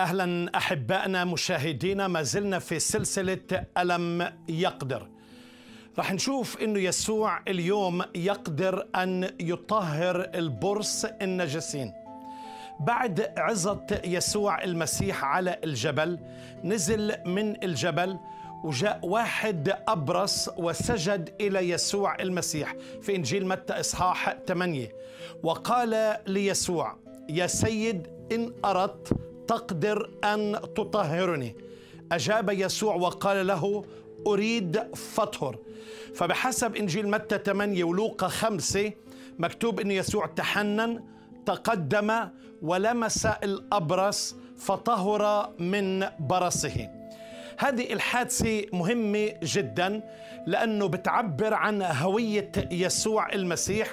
أهلا أحبائنا مشاهدينا ما زلنا في سلسلة ألم يقدر. رح نشوف إنه يسوع اليوم يقدر أن يطهر البرص النجسين. بعد عظة يسوع المسيح على الجبل نزل من الجبل وجاء واحد أبرص وسجد إلى يسوع المسيح في إنجيل متى إصحاح 8 وقال ليسوع يا سيد إن أردت تقدر أن تطهرني. أجاب يسوع وقال له أريد فطهر فبحسب إنجيل متى 8 ولوقا 5 مكتوب أن يسوع تحنن تقدم ولمس الأبرص فطهر من برصه. هذه الحادثة مهمة جدا لأنه بتعبر عن هوية يسوع المسيح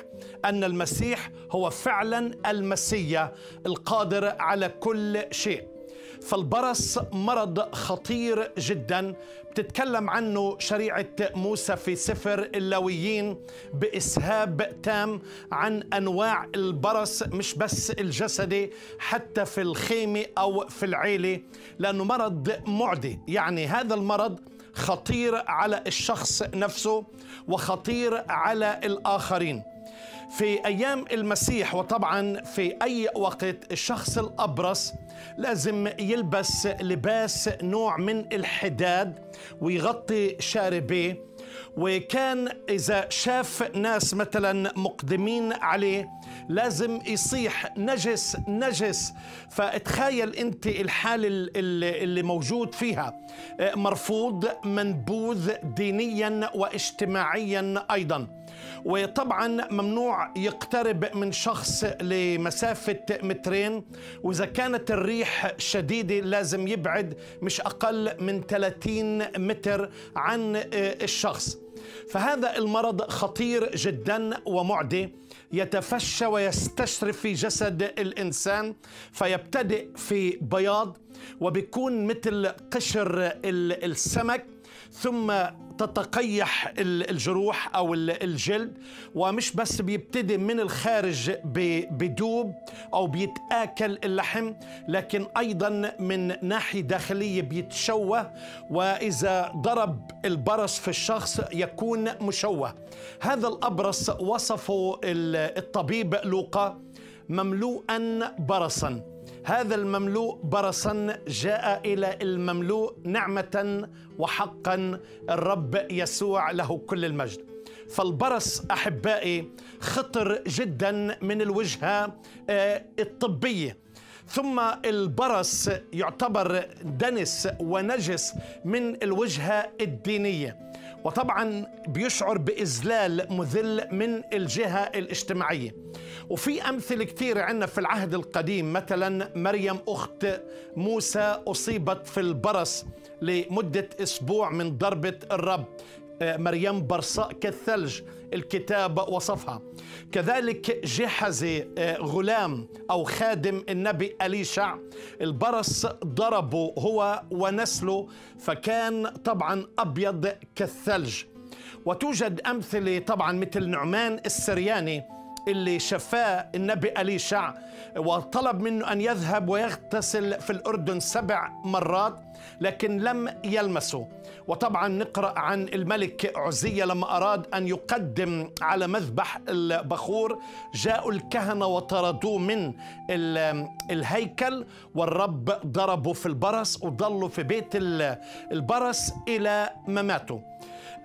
أن المسيح هو فعلا المسيا القادر على كل شيء. فالبرص مرض خطير جدا. بتتكلم عنه شريعة موسى في سفر اللاويين بإسهاب تام عن أنواع البرص مش بس الجسدي حتى في الخيمة أو في العيلة لأنه مرض معدي. يعني هذا المرض خطير على الشخص نفسه وخطير على الآخرين. في أيام المسيح وطبعا في أي وقت الشخص الأبرص لازم يلبس لباس نوع من الحداد ويغطي شاربيه. وكان إذا شاف ناس مثلا مقدمين عليه لازم يصيح نجس نجس. فتخيل أنت الحالة اللي موجود فيها. مرفوض منبوذ دينيا واجتماعيا أيضا. وطبعا ممنوع يقترب من شخص لمسافة مترين. وإذا كانت الريح شديدة لازم يبعد مش أقل من 30 متر عن الشخص. فهذا المرض خطير جدا ومعدي يتفشى ويستشرف في جسد الإنسان فيبتدئ في بياض وبيكون مثل قشر السمك ثم تتقيح الجروح أو الجلد ومش بس بيبتدي من الخارج بدوب أو بيتآكل اللحم لكن أيضا من ناحية داخلية بيتشوه وإذا ضرب البرص في الشخص يكون مشوه. هذا الأبرص وصفه الطبيب لوقا مملوءا برصا. هذا المملوء برصا جاء إلى المملوء نعمة وحقا الرب يسوع له كل المجد. فالبرص أحبائي خطر جدا من الوجهة الطبية. ثم البرص يعتبر دنس ونجس من الوجهة الدينية. وطبعا بيشعر بإذلال مذل من الجهة الاجتماعية. وفي أمثلة كثيرة عندنا في العهد القديم. مثلا مريم أخت موسى أصيبت في البرص لمدة أسبوع من ضربة الرب. مريم برصاء كالثلج الكتاب وصفها. كذلك جحزي غلام أو خادم النبي أليشع. البرص ضربه هو ونسله فكان طبعا أبيض كالثلج. وتوجد أمثلة طبعا مثل نعمان السرياني اللي شفاه النبي أليشع وطلب منه أن يذهب ويغتسل في الأردن سبع مرات لكن لم يلمسه. وطبعا نقرأ عن الملك عزية لما أراد أن يقدم على مذبح البخور جاءوا الكهنة وطردوه من الهيكل والرب ضربوا في البرص وضلوا في بيت البرص إلى مماته.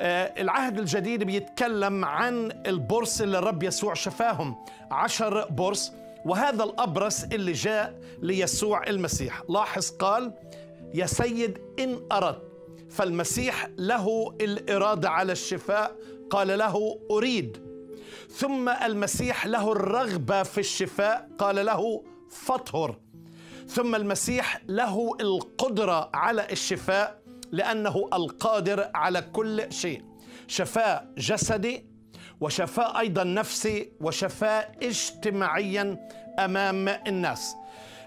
العهد الجديد بيتكلم عن البرص اللي الرب يسوع شفاهم عشر برص وهذا الأبرص اللي جاء ليسوع المسيح. لاحظ قال يا سيد إن أردت. فالمسيح له الإرادة على الشفاء قال له أريد. ثم المسيح له الرغبة في الشفاء قال له فطهر ثم المسيح له القدرة على الشفاء لأنه القادر على كل شيء. شفاء جسدي وشفاء أيضا نفسي وشفاء اجتماعيا أمام الناس.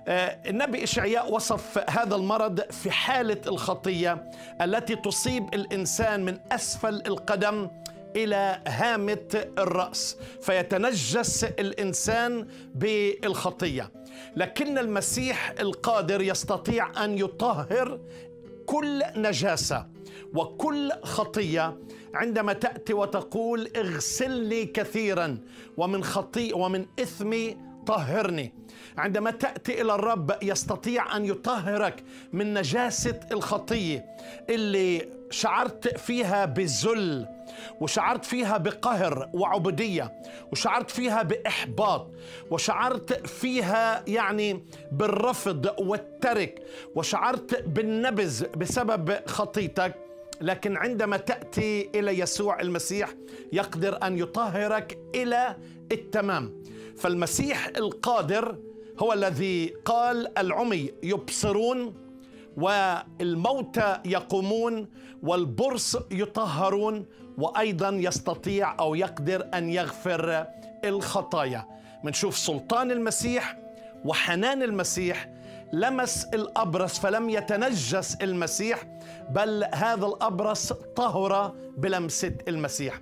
النبي إشعياء وصف هذا المرض في حالة الخطية التي تصيب الإنسان من أسفل القدم إلى هامة الرأس فيتنجس الإنسان بالخطية. لكن المسيح القادر يستطيع أن يطهر كل نجاسة وكل خطية عندما تأتي وتقول اغسلني كثيرا ومن خطي ومن إثمي طهرني. عندما تأتي إلى الرب يستطيع أن يطهرك من نجاسة الخطية اللي شعرت فيها بالذل وشعرت فيها بقهر وعبودية وشعرت فيها بإحباط وشعرت فيها يعني بالرفض والترك وشعرت بالنبذ بسبب خطيتك. لكن عندما تأتي إلى يسوع المسيح يقدر أن يطهرك إلى التمام. فالمسيح القادر هو الذي قال العمي يبصرون والموتى يقومون والبرص يطهرون وأيضا يستطيع أو يقدر أن يغفر الخطايا. منشوف سلطان المسيح وحنان المسيح لمس الأبرص فلم يتنجس المسيح بل هذا الأبرص طهر بلمسة المسيح.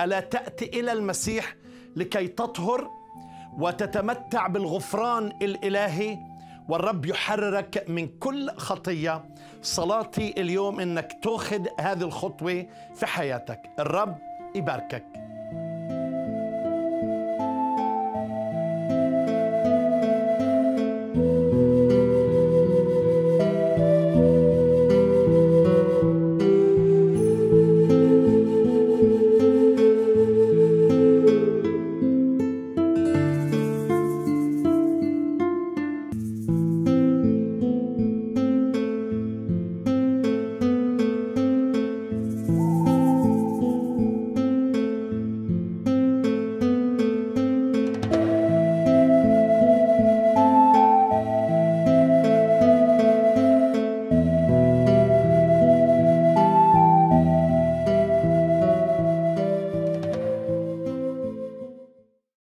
ألا تأتي إلى المسيح لكي تطهر؟ وتتمتع بالغفران الإلهي والرب يحررك من كل خطية. صلاتي اليوم إنك تاخذ هذه الخطوة في حياتك. الرب يباركك.